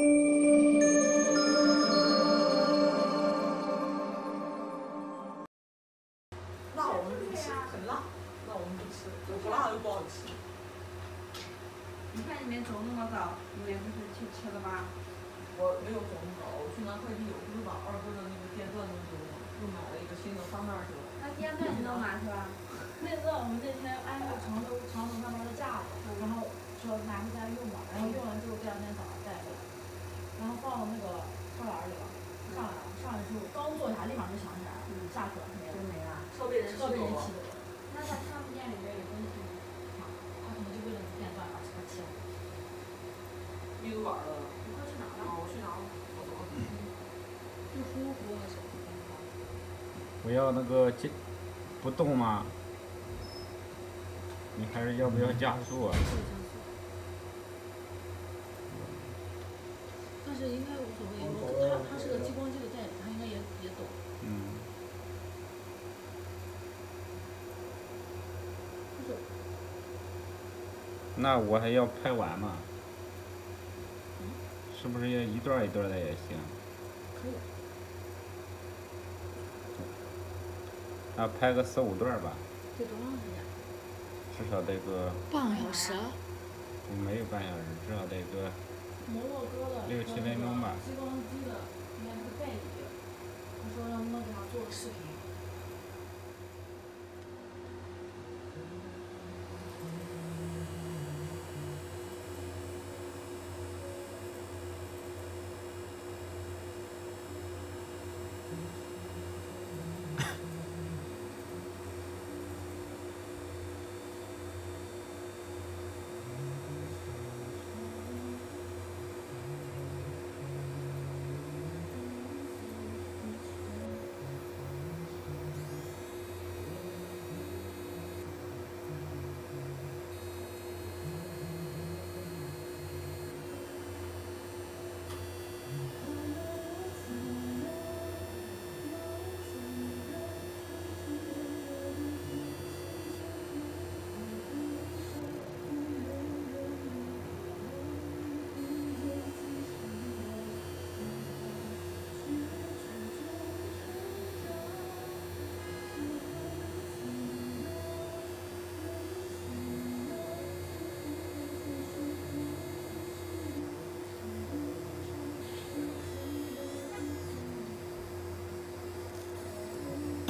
那我们不吃，很辣，那我们不吃，有不辣又不好吃。你看你们走那么早，你们不是去吃了吧？我没有走那么早，我去拿快递，我不是把二哥的那个电钻弄丢了吗？又买了一个新的放那儿去了。那电钻你能买是吧？那个我们那天安那个长头长头上面的架子，然后说拿回家用吧，然后用完之后第二天早上带回来，然后放到那个车篮里了，上刚坐下立马就想起来了，下去了没了，就没了。车被人车被人骑走了。那在他们店里边有东西吗？他可能就为了电钻把车骑了。一个晚了。你快去哪啊，了？我去拿了，我走了。就呼呼的手机电话。不要那个加不动吗？你还是要不要加速啊？但是应该无所谓，他他是个激光机的代理，他应该也也懂。嗯，就是那我还要拍完吗？是不是要一段一段的也行？可以，那拍个四五段吧，得多长时间？至少得个半个小时。没有半小时，至少得个摩洛哥的六七分钟吧激光机的应该是代理，他说让他们给他做个视频。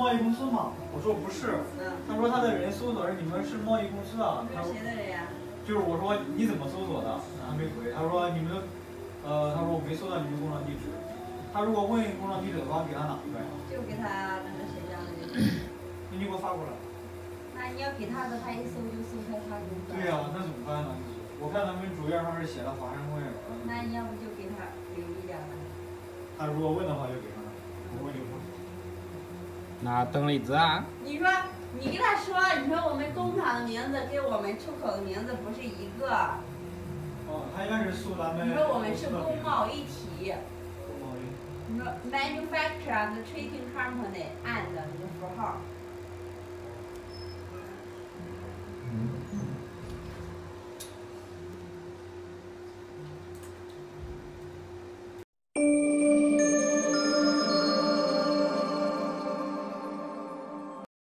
贸易公司吗？我说不是。他说他的人搜索是你们是贸易公司啊。他说谁的人呀？就是我说你怎么搜索的？他没回。他说你们，呃，他说我没搜到你们工厂地址。他如果问工厂地址的话，给他哪一个呀？就给他那个谁家的。那你给我发过来。那你要给他的，他一搜就搜开他公司。对呀、那怎么办呢？我看咱们主页上是写的华山公园。那你要不就给他留一点吧。他如果问的话就给他，不问就不。那邓丽兹啊！你说，你跟他说，你说我们工厂的名字跟我们出口的名字不是一个。哦，他应该是苏丹卖。你说我们是工贸一体。工贸一体。你说，Manufacturing Trading Company and 一个符号。